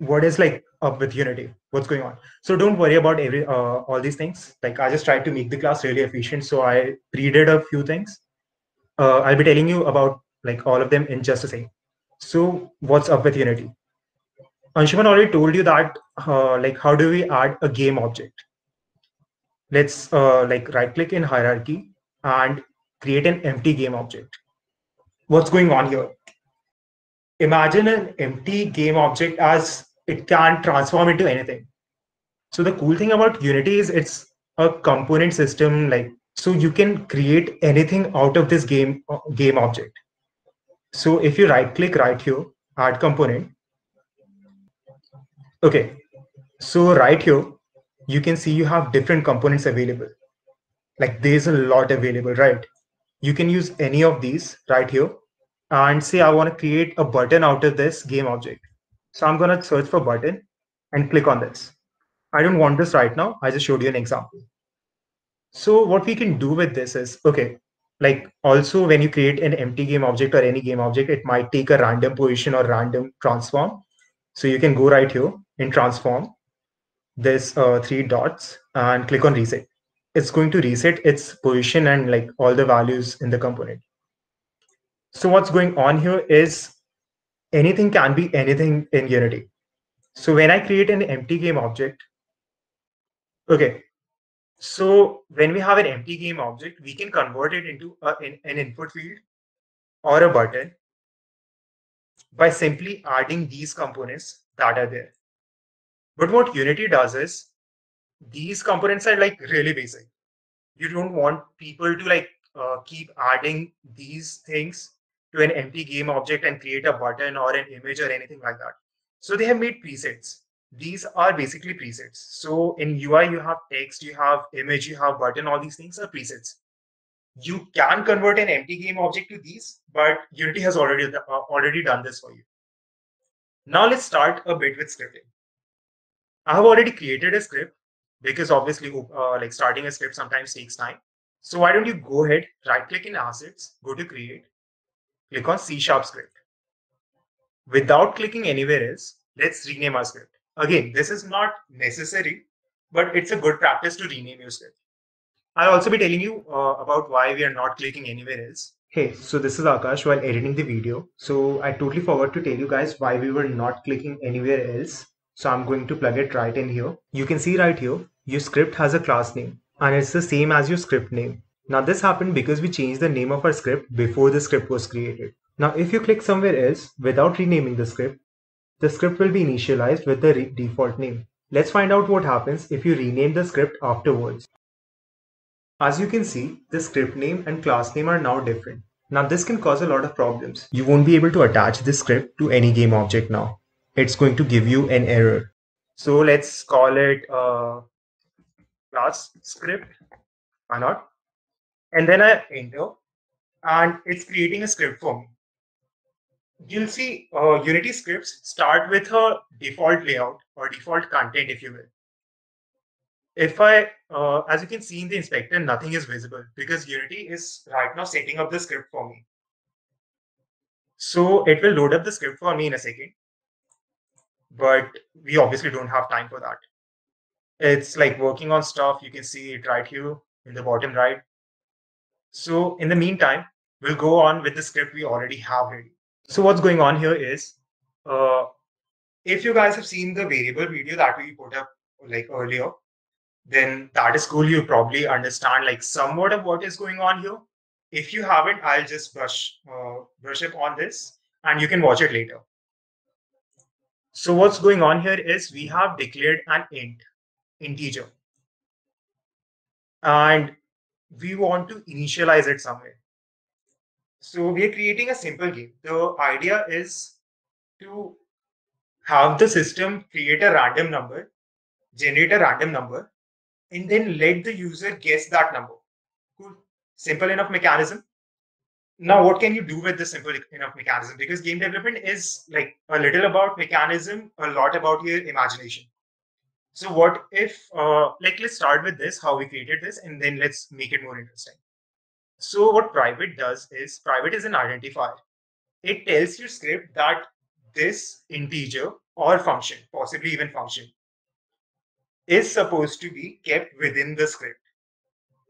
what is like up with Unity? What's going on? So don't worry about every uh, all these things. Like I just tried to make the class really efficient. So I pre-did a few things. Uh, I'll be telling you about like all of them in just a second. So what's up with Unity? Anshuman already told you that uh, like how do we add a game object? Let's uh, like right click in hierarchy and create an empty game object. What's going on here? Imagine an empty game object as it can't transform into anything. So the cool thing about Unity is it's a component system like so you can create anything out of this game uh, game object. So if you right click right here, add component. Okay, so right here, you can see you have different components available. Like there's a lot available, right? You can use any of these right here and say I want to create a button out of this game object. So I'm going to search for button and click on this. I don't want this right now. I just showed you an example. So what we can do with this is, okay, like also when you create an empty game object or any game object, it might take a random position or random transform. So you can go right here in transform, this uh, three dots and click on reset. It's going to reset its position and like all the values in the component. So what's going on here is anything can be anything in Unity. So when I create an empty game object, okay, so when we have an empty game object, we can convert it into a, in, an input field or a button by simply adding these components that are there. But what Unity does is these components are like really basic. You don't want people to like uh, keep adding these things to an empty game object and create a button or an image or anything like that. So they have made presets. These are basically presets. So in UI, you have text, you have image, you have button, all these things are presets. You can convert an empty game object to these, but Unity has already, uh, already done this for you. Now let's start a bit with scripting. I have already created a script because obviously uh, like starting a script sometimes takes time. So why don't you go ahead, right click in assets, go to create, click on C sharp script. Without clicking anywhere else, let's rename our script. Again, this is not necessary, but it's a good practice to rename your script. I'll also be telling you uh, about why we are not clicking anywhere else. Hey, so this is Akash while editing the video. So I totally forgot to tell you guys why we were not clicking anywhere else. So I'm going to plug it right in here. You can see right here, your script has a class name and it's the same as your script name. Now this happened because we changed the name of our script before the script was created. Now if you click somewhere else without renaming the script, the script will be initialized with the default name. Let's find out what happens if you rename the script afterwards. As you can see, the script name and class name are now different. Now this can cause a lot of problems. You won't be able to attach this script to any game object now. It's going to give you an error. So let's call it uh, class script. Why not? And then I enter and it's creating a script for me. You'll see uh, Unity scripts start with a default layout or default content, if you will. If I, uh, as you can see in the inspector, nothing is visible because Unity is right now setting up the script for me. So it will load up the script for me in a second, but we obviously don't have time for that. It's like working on stuff. You can see it right here in the bottom right. So in the meantime, we'll go on with the script we already have ready. So what's going on here is, uh, if you guys have seen the variable video that we put up like earlier, then that is cool. You probably understand like somewhat of what is going on here. If you haven't, I'll just brush uh, brush up on this and you can watch it later. So what's going on here is we have declared an int integer. And we want to initialize it somewhere. So we are creating a simple game. The idea is to have the system create a random number, generate a random number, and then let the user guess that number. Cool. Simple enough mechanism. Now, what can you do with this simple enough mechanism? Because game development is like a little about mechanism, a lot about your imagination. So what if, uh, like, let's start with this, how we created this, and then let's make it more interesting. So what private does is, private is an identifier. It tells your script that this integer or function, possibly even function, is supposed to be kept within the script.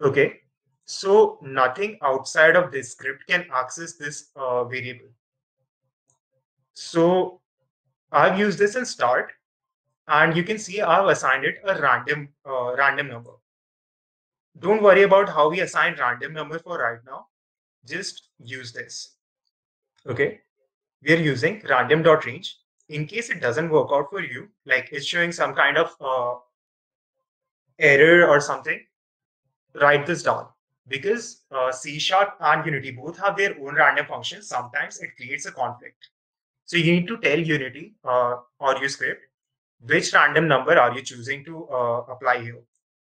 Okay, so nothing outside of this script can access this uh, variable. So I've used this in start, and you can see I've assigned it a random uh, random number. Don't worry about how we assign random number for right now. Just use this. Okay, we are using random dot range. In case it doesn't work out for you, like it's showing some kind of uh, error or something, write this down because uh, C Sharp and Unity both have their own random functions. Sometimes it creates a conflict. So you need to tell Unity uh, or your script which random number are you choosing to uh, apply here.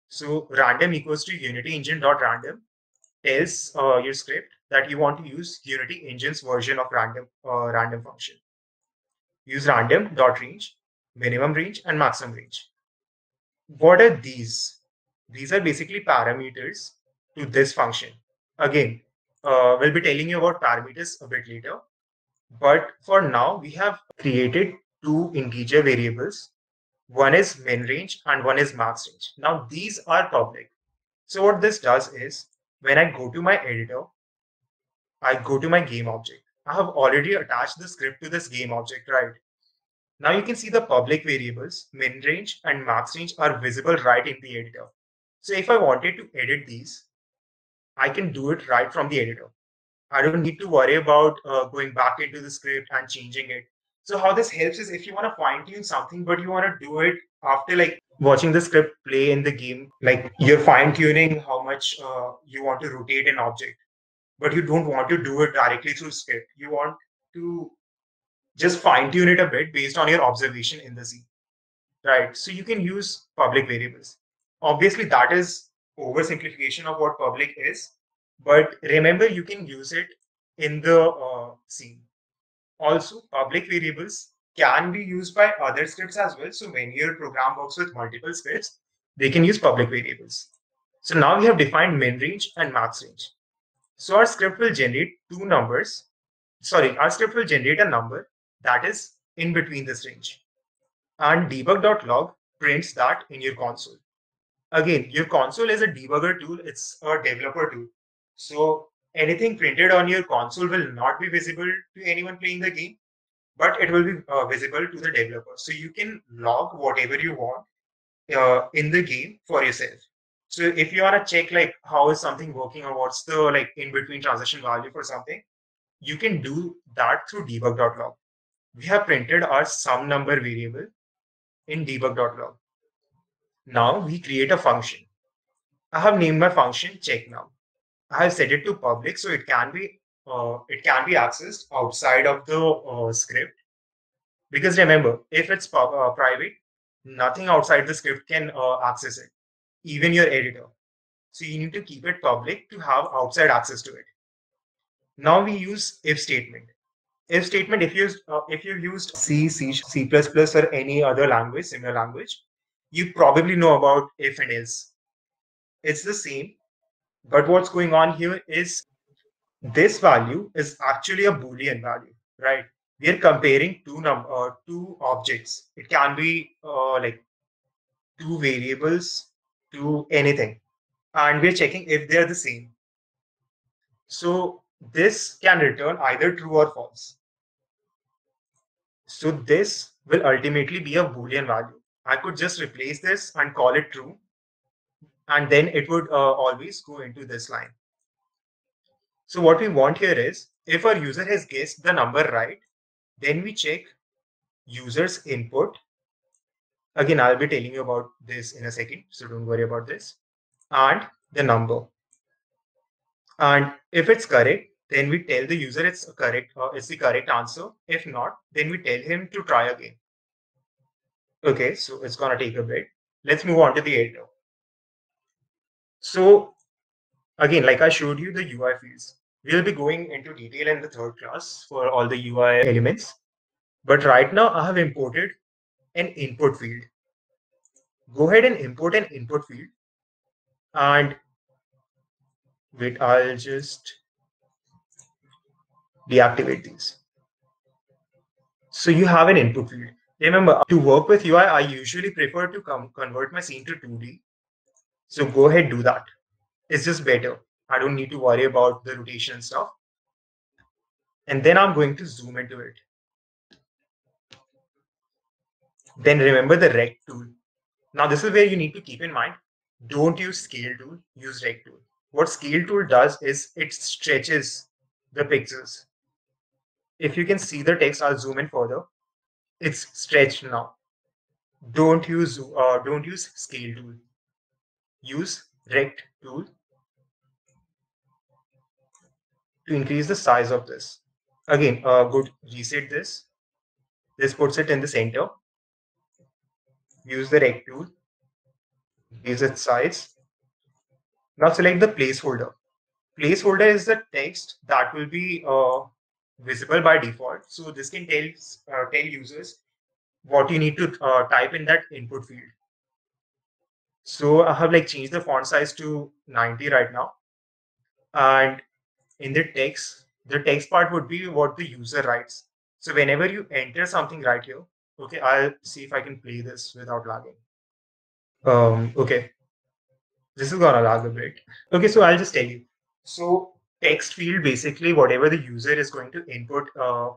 So random equals to Unity engine dot random tells uh, your script that you want to use Unity engine's version of random uh, random function. Use random dot range, minimum range, and maximum range. What are these? These are basically parameters to this function. Again, uh, we'll be telling you about parameters a bit later. But for now, we have created two integer variables. One is min range and one is max range. Now, these are public. So what this does is when I go to my editor, I go to my game object. I have already attached the script to this game object, right? Now you can see the public variables, min range and max range are visible right in the editor. So if I wanted to edit these, I can do it right from the editor. I don't need to worry about uh, going back into the script and changing it. So how this helps is if you want to fine tune something, but you want to do it after like watching the script play in the game, like you're fine tuning how much uh, you want to rotate an object, but you don't want to do it directly through script. You want to just fine tune it a bit based on your observation in the scene, right? So you can use public variables. Obviously, that is oversimplification of what public is, but remember you can use it in the uh, scene. Also, public variables can be used by other scripts as well. So when your program works with multiple scripts, they can use public variables. So now we have defined min range and max range. So our script will generate two numbers. Sorry, our script will generate a number that is in between this range. And debug.log prints that in your console. Again, your console is a debugger tool. It's a developer tool. So anything printed on your console will not be visible to anyone playing the game, but it will be uh, visible to the developer. So you can log whatever you want uh, in the game for yourself. So if you want to check like how is something working or what's the like in between transition value for something, you can do that through debug.log. We have printed our sum number variable in debug.log. Now we create a function. I have named my function check now. I have set it to public, so it can be uh, it can be accessed outside of the uh, script. Because remember, if it's uh, private, nothing outside the script can uh, access it, even your editor. So you need to keep it public to have outside access to it. Now we use if statement. If statement, if you uh, if you used C, C, C++, or any other language, similar language, you probably know about if and else. It's the same, but what's going on here is this value is actually a Boolean value, right? We are comparing two num uh, two objects. It can be uh, like two variables to anything, and we're checking if they're the same. So this can return either true or false. So this will ultimately be a Boolean value. I could just replace this and call it true and then it would uh, always go into this line. So what we want here is if our user has guessed the number right, then we check user's input. Again, I'll be telling you about this in a second, so don't worry about this. And the number. And if it's correct, then we tell the user it's correct, uh, it's the correct answer. If not, then we tell him to try again. Okay, so it's gonna take a bit. Let's move on to the editor. So again, like I showed you the UI fields, we'll be going into detail in the third class for all the UI elements. But right now I have imported an input field. Go ahead and import an input field. And wait, I'll just deactivate these. So you have an input field. Remember, to work with UI, I usually prefer to convert my scene to 2D. So go ahead, do that. It's just better. I don't need to worry about the rotation and stuff. And then I'm going to zoom into it. Then remember the rect tool. Now this is where you need to keep in mind, don't use scale tool, use rect tool. What scale tool does is it stretches the pixels. If you can see the text, I'll zoom in further. It's stretched now. Don't use uh, don't use scale tool. Use rect tool to increase the size of this. Again, uh, go reset this. This puts it in the center. Use the rect tool. Increase its size. Now select the placeholder. Placeholder is the text that will be uh, visible by default. So this can tell uh, tell users what you need to uh, type in that input field. So I have like changed the font size to 90 right now. And in the text, the text part would be what the user writes. So whenever you enter something right here, okay, I'll see if I can play this without lagging. Um, okay, this is gonna lag a bit. Okay, so I'll just tell you. So text field, basically whatever the user is going to input uh,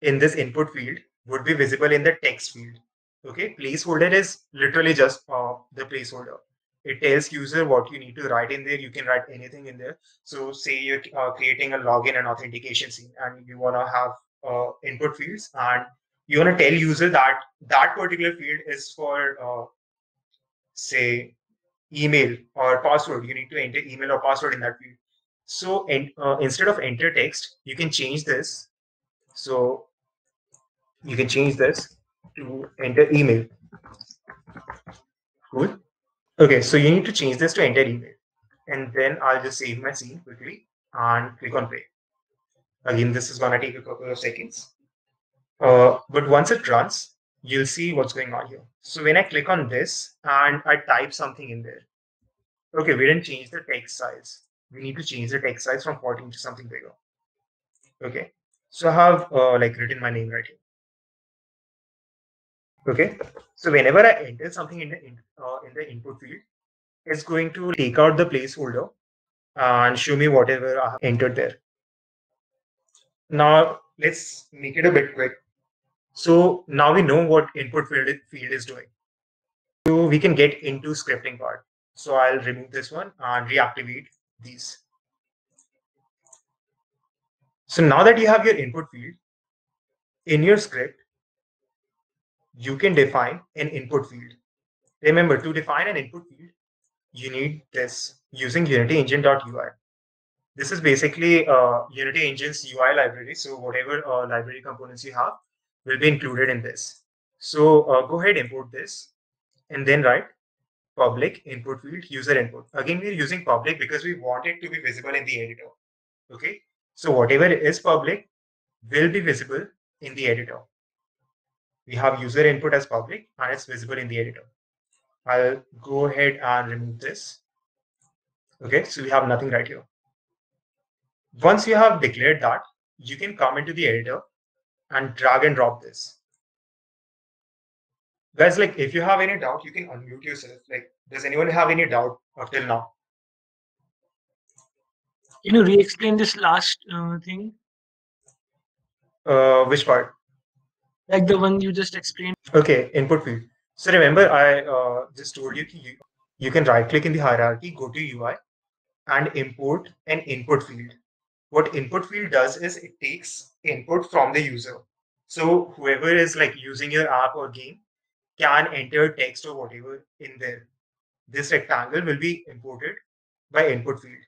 in this input field would be visible in the text field. Okay, placeholder is literally just uh, the placeholder. It tells user what you need to write in there. You can write anything in there. So say you're uh, creating a login and authentication scene and you want to have uh, input fields and you want to tell user that that particular field is for uh, say email or password. You need to enter email or password in that field. So uh, instead of enter text, you can change this. So you can change this to enter email. Cool. Okay, so you need to change this to enter email. And then I'll just save my scene quickly and click on play. Again, this is gonna take a couple of seconds. Uh, but once it runs, you'll see what's going on here. So when I click on this and I type something in there, okay, we didn't change the text size. We need to change the text size from 14 to something bigger. Okay, so I have uh, like written my name right here. Okay, so whenever I enter something in the in, uh, in the input field, it's going to take out the placeholder and show me whatever I have entered there. Now let's make it a bit quick. So now we know what input field field is doing. So we can get into scripting part. So I'll remove this one and reactivate these. So now that you have your input field in your script, you can define an input field. Remember, to define an input field, you need this using Unity Engine.ui. This is basically uh, Unity Engine's UI library. So whatever uh, library components you have will be included in this. So uh, go ahead, import this, and then write public input field user input. Again, we're using public because we want it to be visible in the editor. Okay. So whatever is public will be visible in the editor we have user input as public and it's visible in the editor. I'll go ahead and remove this. Okay, so we have nothing right here. Once you have declared that, you can come into the editor and drag and drop this. Guys, like if you have any doubt, you can unmute yourself. Like, does anyone have any doubt up till now? Can you re-explain this last uh, thing? Uh, which part? Like the one you just explained. Okay, input field. So remember, I uh, just told you, you you can right click in the hierarchy, go to UI, and import an input field. What input field does is it takes input from the user. So whoever is like using your app or game can enter text or whatever in there. This rectangle will be imported by input field.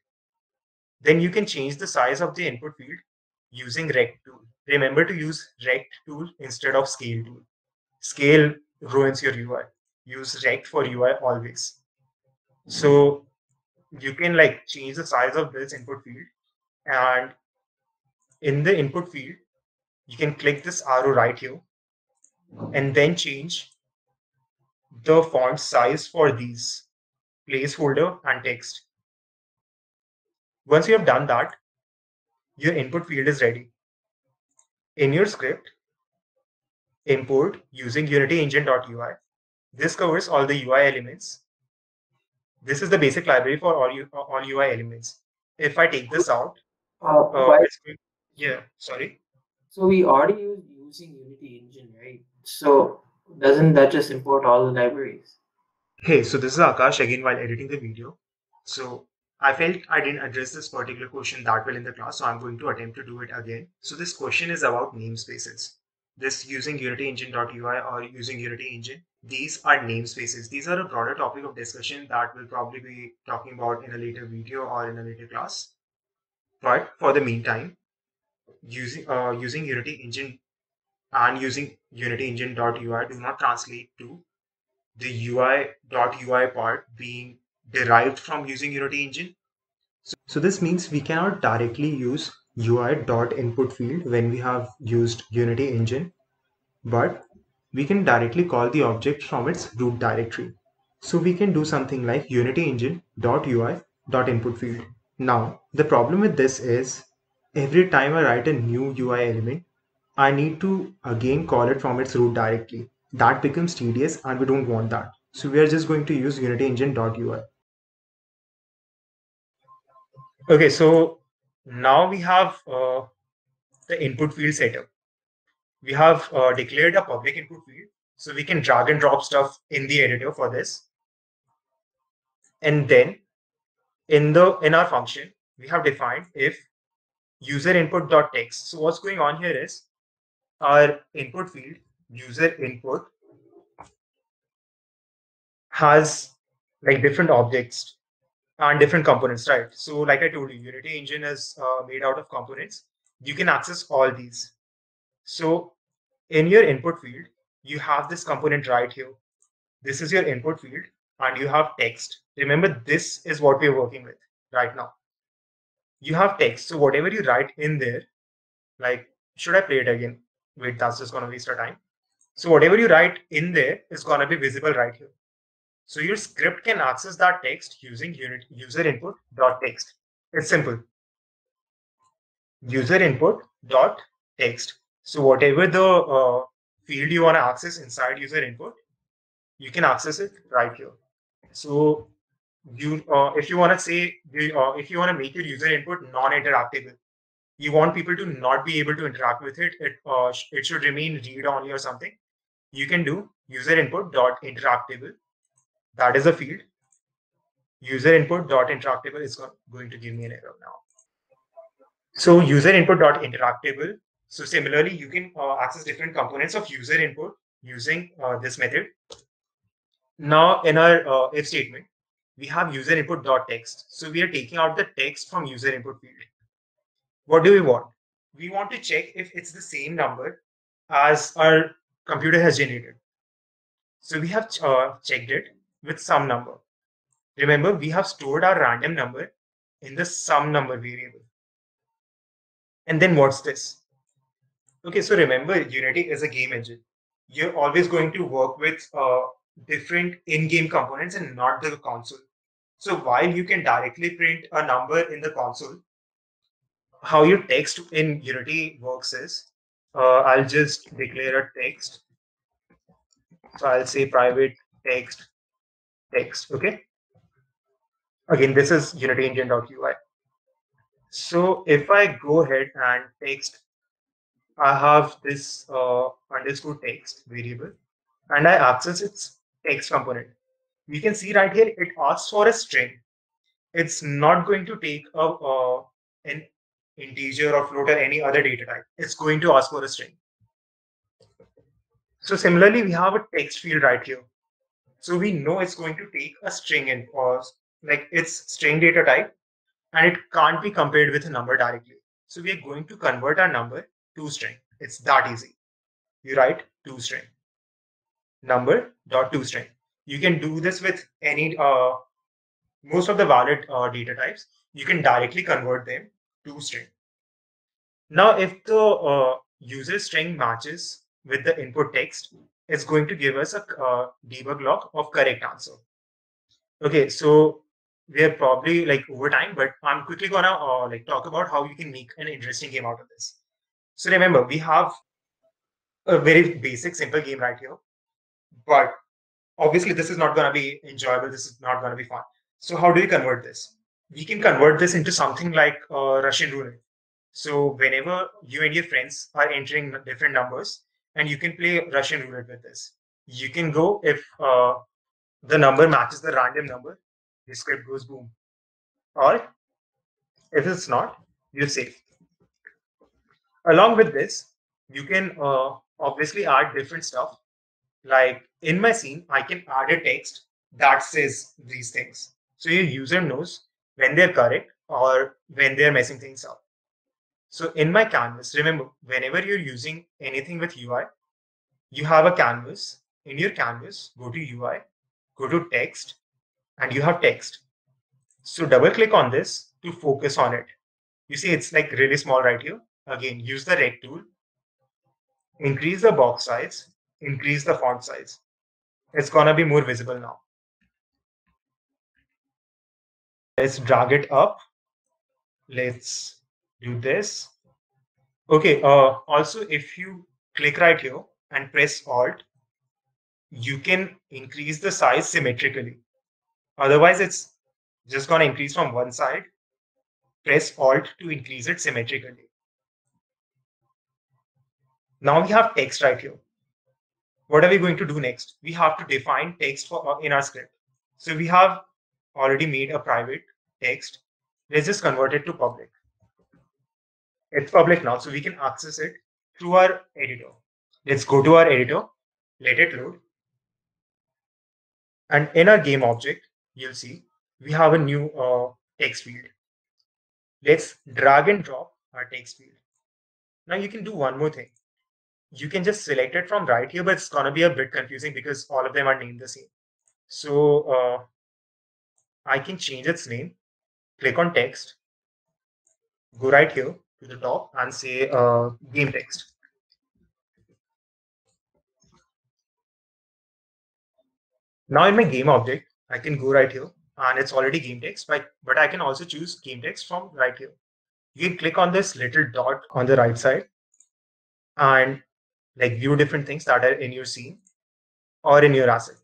Then you can change the size of the input field using rect tool remember to use rect tool instead of scale tool. Scale ruins your UI. Use rect for UI always. So you can like change the size of this input field and in the input field, you can click this arrow right here and then change the font size for these placeholder and text. Once you have done that, your input field is ready in your script, import using Unity Engine.ui. This covers all the UI elements. This is the basic library for all, you, all UI elements. If I take this out, Uh, uh, why- it's yeah, sorry. so we already use using Unity Engine, right? So doesn't that just import all the libraries? Hey, so this is Akash again while editing the video. So I felt I didn't address this particular question that well in the class, so I'm going to attempt to do it again. So this question is about namespaces. This using Unity Engine.ui or using Unity Engine, these are namespaces. These are a broader topic of discussion that we'll probably be talking about in a later video or in a later class. But for the meantime, using uh, using Unity Engine and using Unity Engine.ui do not translate to the UI.ui part being derived from using Unity Engine. So, so this means we cannot directly use UI.input field when we have used Unity Engine, but we can directly call the object from its root directory. So we can do something like Unity Engine.ui.input field. Now, the problem with this is every time I write a new UI element, I need to again call it from its root directly. That becomes tedious and we don't want that. So we are just going to use Unity Engine.ui. Okay, so now we have uh, the input field setup. We have uh, declared a public input field, so we can drag and drop stuff in the editor for this. And then in the in our function, we have defined if user input dot text. So what's going on here is our input field user input has like different objects and different components, right? So like I told you, Unity Engine is uh, made out of components. You can access all these. So in your input field, you have this component right here. This is your input field and you have text. Remember, this is what we're working with right now. You have text. So whatever you write in there, like, should I play it again? Wait, that's just going to waste our time. So whatever you write in there is going to be visible right here. So your script can access that text using unit user input dot text. It's simple. User input dot text. So whatever the uh, field you want to access inside user input, you can access it right here. So you, uh, if you want to say, uh, if you want to make your user input non-interactable, you want people to not be able to interact with it. It uh, it should remain read only or something. You can do user input dot interactable that is a field. User input dot interactable is going to give me an error now. So user input dot interactable. So similarly, you can uh, access different components of user input using uh, this method. Now in our uh, if statement, we have user input dot text. So we are taking out the text from user input field. What do we want? We want to check if it's the same number as our computer has generated. So we have uh, checked it with some number. Remember, we have stored our random number in the sum number variable. And then what's this? Okay, so remember, Unity is a game engine. You're always going to work with uh, different in-game components and not the console. So while you can directly print a number in the console, how your text in Unity works is, uh, I'll just declare a text. So I'll say private text text. Okay. Again, this is Unity Engine.ui. So if I go ahead and text, I have this uh, underscore text variable and I access its text component. We can see right here, it asks for a string. It's not going to take a, uh, an integer or float or any other data type. It's going to ask for a string. So similarly, we have a text field right here. So we know it's going to take a string in or like its string data type and it can't be compared with a number directly. So we are going to convert our number to string. It's that easy. You write to string number dot to string. You can do this with any uh, most of the valid uh, data types. You can directly convert them to string. Now, if the uh, user string matches with the input text, it's going to give us a uh, debug log of correct answer. Okay, so we are probably like over time, but I'm quickly gonna uh, like talk about how you can make an interesting game out of this. So remember, we have a very basic, simple game right here. But obviously, this is not to be enjoyable. This is not to be fun. So how do we convert this? We can convert this into something like uh, Russian roulette. So whenever you and your friends are entering different numbers, and you can play Russian roulette with this. You can go if uh, the number matches the random number, the script goes boom. Or if it's not, you save. Along with this, you can uh, obviously add different stuff. Like in my scene, I can add a text that says these things. So your user knows when they're correct or when they're messing things up. So in my canvas, remember, whenever you're using anything with UI, you have a canvas. In your canvas, go to UI, go to text, and you have text. So double click on this to focus on it. You see it's like really small right here. Again, use the rect tool, increase the box size, increase the font size. It's gonna be more visible now. Let's drag it up. Let's do this. Okay, uh, also if you click right here and press Alt, you can increase the size symmetrically. Otherwise, it's just to increase from one side. Press Alt to increase it symmetrically. Now we have text right here. What are we going to do next? We have to define text for uh, in our script. So we have already made a private text. Let's just convert it to public. It's public now, so we can access it through our editor. Let's go to our editor, let it load. And in our game object, you'll see we have a new uh, text field. Let's drag and drop our text field. Now you can do one more thing. You can just select it from right here, but it's gonna be a bit confusing because all of them are named the same. So uh, I can change its name, click on text, go right here to the top and say uh, game text. Now in my game object, I can go right here and it's already game text, but, but I can also choose game text from right here. You can click on this little dot on the right side and like view different things that are in your scene or in your asset.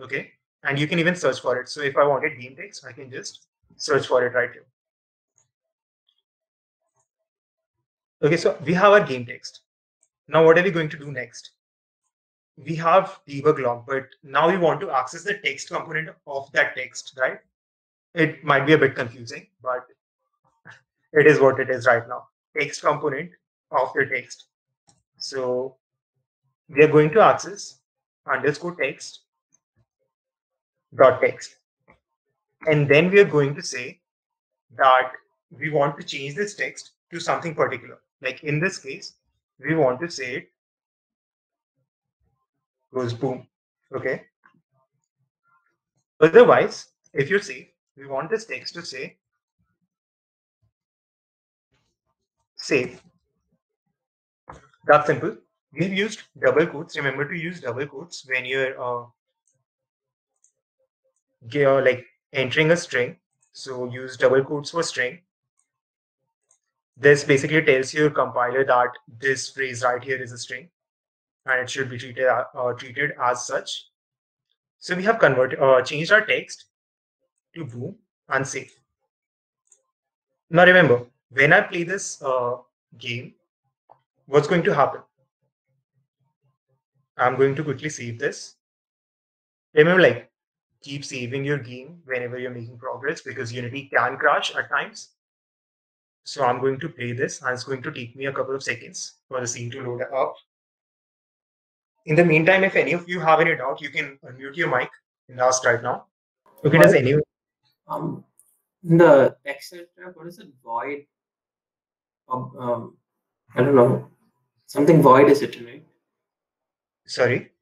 Okay. And you can even search for it. So if I wanted game text, I can just search for it right here. Okay, so we have our game text. Now what are we going to do next? we have debug log, but now we want to access the text component of that text, right? It might be a bit confusing, but it is what it is right now. Text component of the text. So we are going to access underscore text dot text. And then we are going to say that we want to change this text to something particular. Like in this case, we want to say it goes boom. Okay. Otherwise, if you see, we want this text to say save. That's simple. We've used double quotes. Remember to use double quotes when you're uh, like entering a string. So use double quotes for string. This basically tells your compiler that this phrase right here is a string and it should be treated uh, treated as such. So we have converted uh, changed our text to boom and save. Now remember, when I play this uh, game, what's going to happen? I'm going to quickly save this. Remember, like keep saving your game whenever you're making progress because Unity can crash at times. So I'm going to play this and it's going to take me a couple of seconds for the scene to load up. In the meantime, if any of you have any doubt, you can unmute your mic and ask right now. Okay, does anyone? Um, in the Excel tab, what is it? Void. Um, um, I don't know. Something void is it, right? Sorry.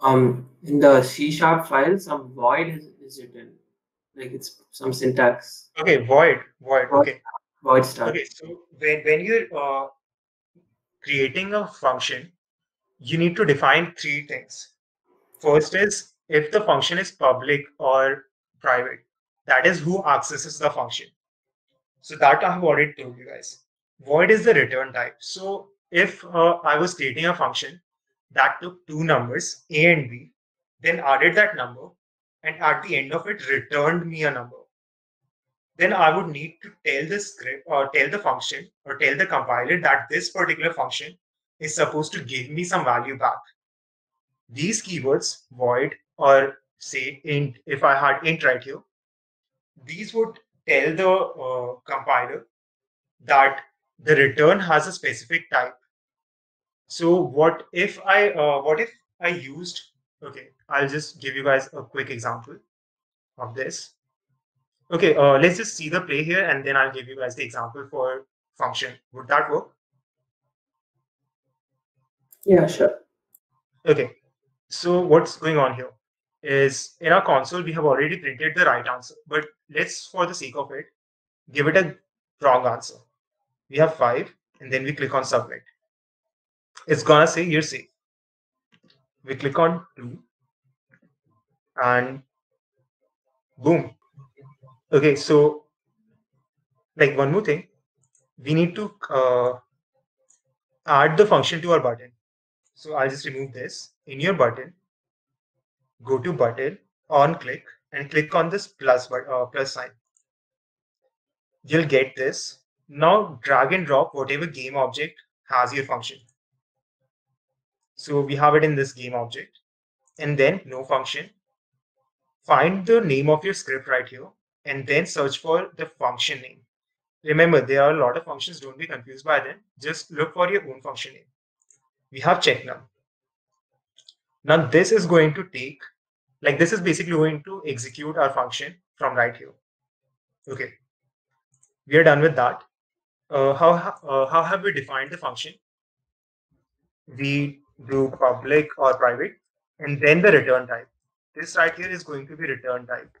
Um, in the C sharp file, some void is, is written. Like it's some syntax. Okay, void, void. Void. Okay, Void star. okay. So when when you're uh, creating a function, you need to define three things. First is if the function is public or private, that is who accesses the function. So that I have already told you guys. Void is the return type. So if uh, I was creating a function that took two numbers, a and b, then added that number, and at the end of it returned me a number, then I would need to tell the script or tell the function or tell the compiler that this particular function is supposed to give me some value back. These keywords, void or say int, if I had int right here, these would tell the uh, compiler that the return has a specific type. So what if I uh, what if I used okay I'll just give you guys a quick example of this. Okay, uh, let's just see the play here and then I'll give you guys the example for function. Would that work? Yeah, sure. Okay, so what's going on here is in our console, we have already printed the right answer, but let's, for the sake of it, give it a wrong answer. We have five, and then we click on submit. It's gonna say you're safe. We click on two, and boom, Okay, so like one more thing, we need to uh, add the function to our button. So I'll just remove this. In your button, go to button, on click, and click on this plus, uh, plus sign. You'll get this. Now drag and drop whatever game object has your function. So we have it in this game object. And then no function. Find the name of your script right here and then search for the function name. Remember, there are a lot of functions. Don't be confused by them. Just look for your own function name. We have check num. Now this is going to take, like this is basically going to execute our function from right here. Okay, we are done with that. Uh, how, uh, how have we defined the function? We do public or private and then the return type. This right here is going to be return type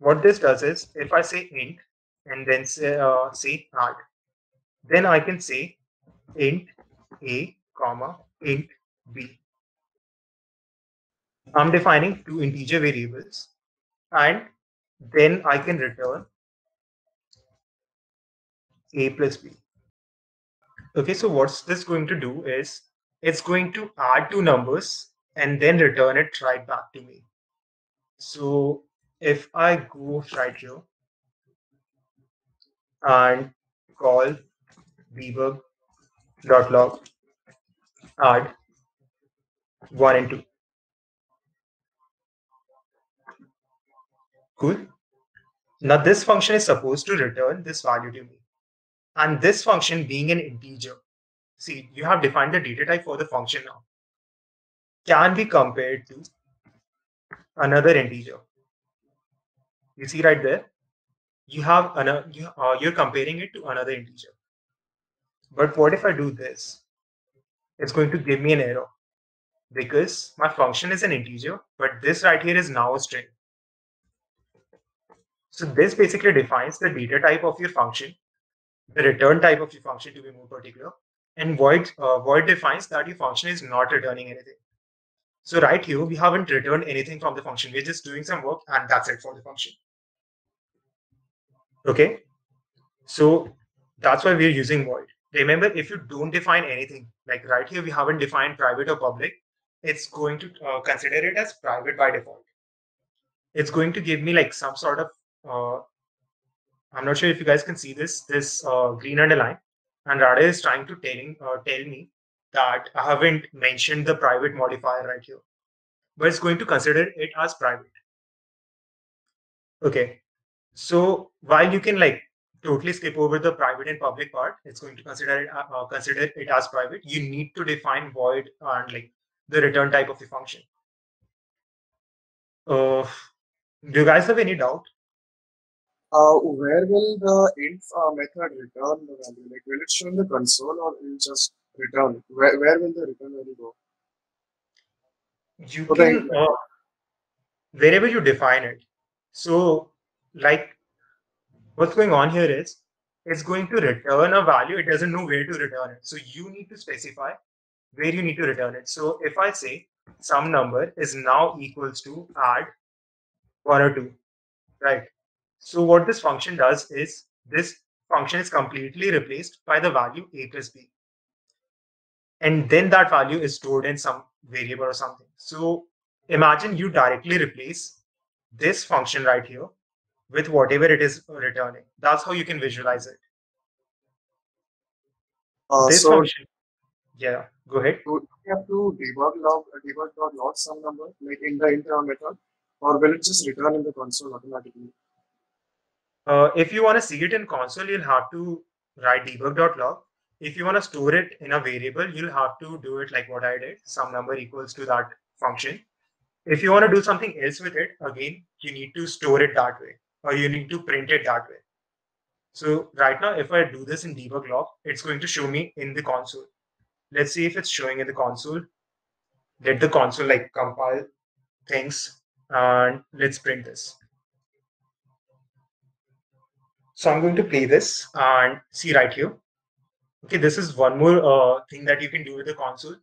what this does is if I say int and then say, uh, say add, then I can say int a comma int b. I'm defining two integer variables and then I can return a plus b. Okay, so what's this going to do is it's going to add two numbers and then return it right back to me. So if I go right here and call debug.log add 1 and 2. Cool. Now this function is supposed to return this value to me. And this function being an integer, see, you have defined the data type for the function now, can be compared to another integer you see right there? You have another you, uh, you're comparing it to another integer. But what if i do this? It's going to give me an error. Because my function is an integer but this right here is now a string. So this basically defines the data type of your function the return type of your function to be more particular and void uh, void defines that your function is not returning anything. So right here we haven't returned anything from the function. We're just doing some work and that's it for the function Okay. So that's why we're using void. Remember, if you don't define anything, like right here, we haven't defined private or public, it's going to uh, consider it as private by default. It's going to give me like some sort of, uh, I'm not sure if you guys can see this, this uh, green underline. And Rider is trying to telling, uh, tell me that I haven't mentioned the private modifier right here, but it's going to consider it as private. Okay, so while you can like totally skip over the private and public part, it's going to consider it uh, uh, consider it as private. You need to define void and like the return type of the function. Uh, do you guys have any doubt? Uh, where will the int uh, method return the value? Like, will it show in the console or will it just return? Where, where will the return value go? You can uh, wherever you define it. So like what's going on here is it's going to return a value. It doesn't know where to return it. So you need to specify where you need to return it. So if i say some number is now equals to add one or two right? So what this function does is this function is completely replaced by the value a plus b. And then that value is stored in some variable or something. So imagine you directly replace this function right here with whatever it is returning. That's how you can visualize it. Uh, this so function, yeah, go ahead. do we have to debug log debug dot log some number like in the int uh, method, or will it just return in the console automatically? Uh, if you want to see it in console, you'll have to write debug.log. If you want to store it in a variable, you'll have to do it like what I did, some number equals to that function. If you want to do something else with it, again, you need to store it that way, or you need to print it that way. So right now, if I do this in debug log, it's going to show me in the console. Let's see if it's showing in the console. Let the console like compile things and let's print this. So I'm going to play this and see right here. Okay, this is one more uh, thing that you can do with the console.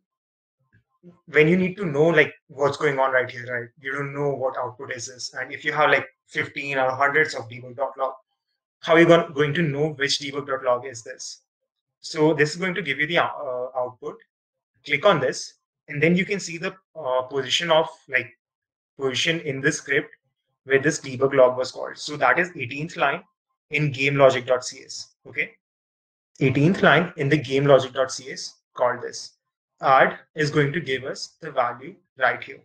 When you need to know like what's going on right here, right? You don't know what output is this. And if you have like 15 or hundreds of debug.log, how are you going, to know which debug.log is this? So this is going to give you the uh, output. Click on this, and then you can see the uh, position of like position in the script where this debug log was called. So that is 18th line in gamelogic.cs. Okay. 18th line in the gamelogic.cs called this. Add is going to give us the value right here.